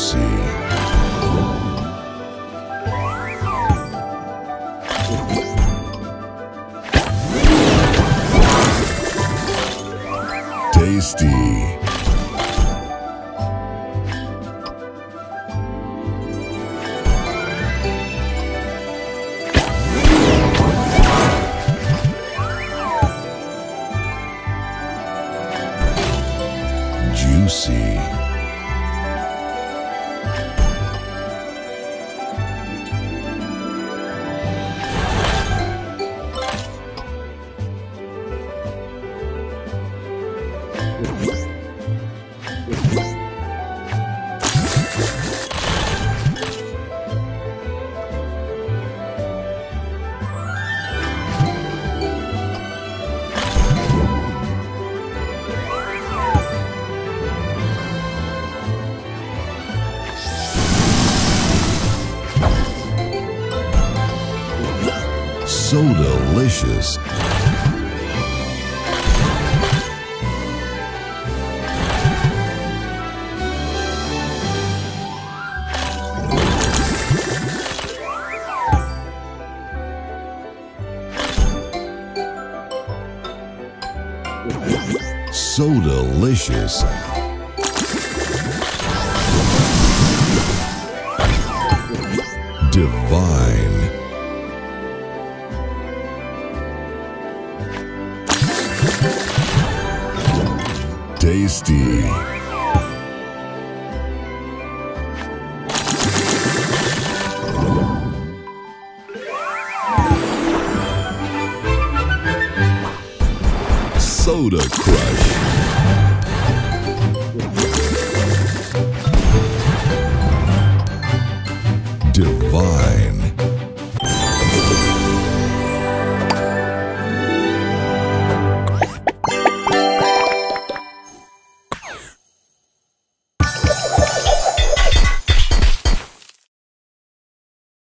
Juicy. Tasty. Juicy. So delicious. So delicious. Divine. Tasty. Soda Crush.